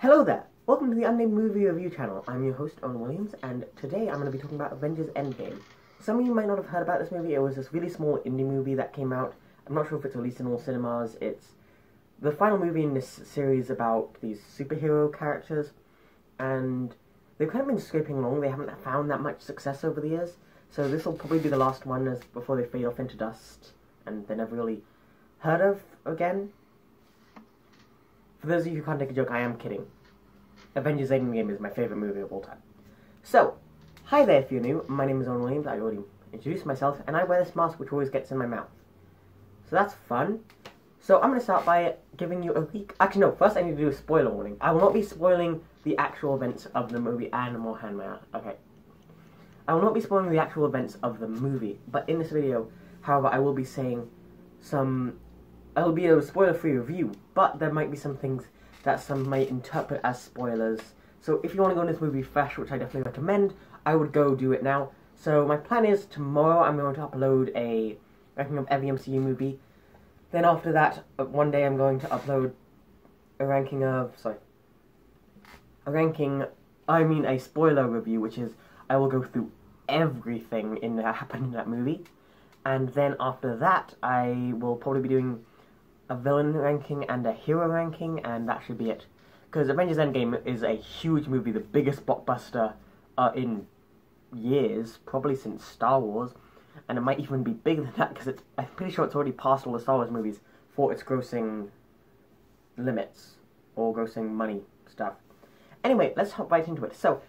Hello there! Welcome to the Unnamed Movie Review channel. I'm your host, Owain Williams, and today I'm going to be talking about Avengers Endgame. Some of you might not have heard about this movie. It was this really small indie movie that came out. I'm not sure if it's released in all cinemas. It's the final movie in this series about these superhero characters, and they've kind of been scraping along. They haven't found that much success over the years, so this will probably be the last one as before they fade off into dust, and they're never really heard of again. For those of you who can't take a joke, I am kidding. Avengers Endgame is my favourite movie of all time. So, hi there if you're new, my name is Owain Williams, I already introduced myself, and I wear this mask which always gets in my mouth. So that's fun. So I'm going to start by giving you a week. Actually, no, first I need to do a spoiler warning. I will not be spoiling the actual events of the movie Animal Handman. Okay. I will not be spoiling the actual events of the movie, but in this video, however, I will be saying some it'll be a spoiler-free review, but there might be some things that some might interpret as spoilers. So if you want to go in this movie fresh, which I definitely recommend, I would go do it now. So my plan is tomorrow I'm going to upload a ranking of every MCU movie. Then after that, uh, one day I'm going to upload a ranking of sorry, a ranking. I mean a spoiler review, which is I will go through everything in that happened in that movie. And then after that, I will probably be doing a villain ranking and a hero ranking, and that should be it. Because Avengers Endgame is a huge movie, the biggest blockbuster uh, in years, probably since Star Wars, and it might even be bigger than that because it's. I'm pretty sure it's already passed all the Star Wars movies for its grossing limits or grossing money stuff. Anyway, let's hop right into it. So,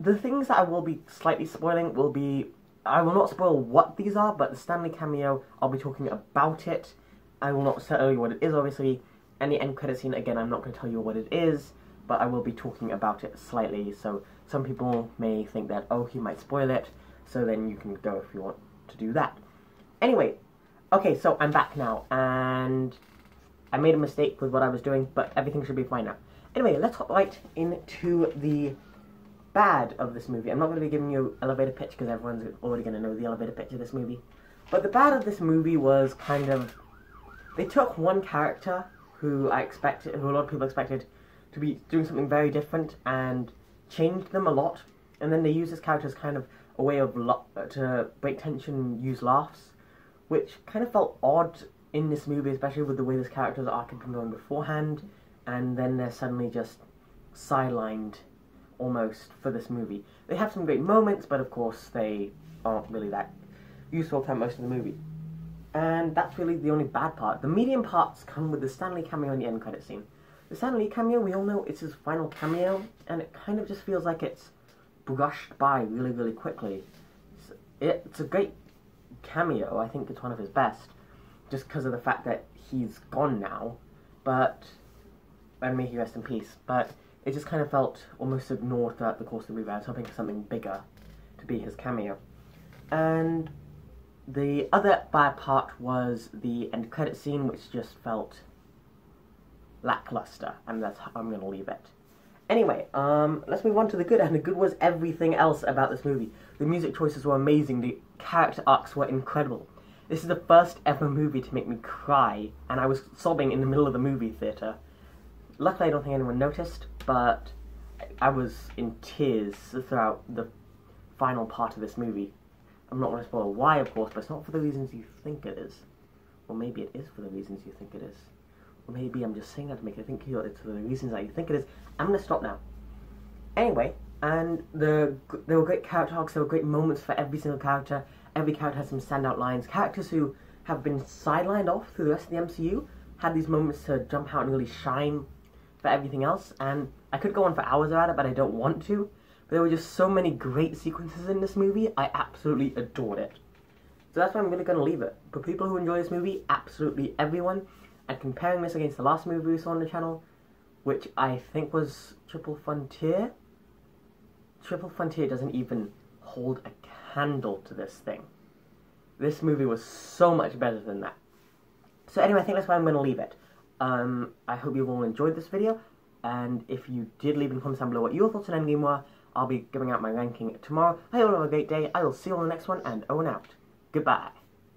the things that I will be slightly spoiling will be I will not spoil what these are, but the Stan Lee cameo, I'll be talking about it I will not tell you what it is, obviously. Any end credit scene, again, I'm not going to tell you what it is, but I will be talking about it slightly, so some people may think that, oh, he might spoil it, so then you can go if you want to do that. Anyway, okay, so I'm back now, and I made a mistake with what I was doing, but everything should be fine now. Anyway, let's hop right into the bad of this movie. I'm not going to be giving you elevator pitch because everyone's already going to know the elevator pitch of this movie. But the bad of this movie was kind of they took one character who I expected, who a lot of people expected to be doing something very different, and changed them a lot. And then they used this character as kind of a way of to break tension, use laughs, which kind of felt odd in this movie, especially with the way this character's arc had been going beforehand, and then they're suddenly just sidelined almost for this movie. They have some great moments, but of course they aren't really that useful for most of the movie. And that's really the only bad part. The medium parts come with the Stan Lee cameo in the end credit scene. The Stan Lee cameo, we all know it's his final cameo, and it kind of just feels like it's brushed by really, really quickly. It's, it's a great cameo. I think it's one of his best, just because of the fact that he's gone now. But and may he rest in peace. But it just kind of felt almost ignored throughout the course of the movie. I was hoping for something bigger to be his cameo. And the other bad part was the end credit scene, which just felt lackluster, and that's how I'm going to leave it. Anyway, um, let's move on to the good, and the good was everything else about this movie. The music choices were amazing, the character arcs were incredible. This is the first ever movie to make me cry, and I was sobbing in the middle of the movie theatre. Luckily, I don't think anyone noticed, but I was in tears throughout the final part of this movie. I'm not going to spoil why, of course, but it's not for the reasons you think it is. Or maybe it is for the reasons you think it is. Or maybe I'm just saying that to make you think it's for the reasons that you think it is. I'm going to stop now. Anyway, and the there were great character arcs, there were great moments for every single character. Every character has some standout lines. Characters who have been sidelined off through the rest of the MCU had these moments to jump out and really shine for everything else. And I could go on for hours about it, but I don't want to. There were just so many great sequences in this movie, I absolutely adored it. So that's why I'm really going to leave it. For people who enjoy this movie, absolutely everyone, and comparing this against the last movie we saw on the channel, which I think was Triple Frontier, Triple Frontier doesn't even hold a candle to this thing. This movie was so much better than that. So anyway, I think that's why I'm going to leave it. Um, I hope you've all enjoyed this video, and if you did, leave in the comments down below what your thoughts on Endgame were, I'll be giving out my ranking tomorrow. I hope you have a great day. I will see you on the next one, and Owain out. Goodbye.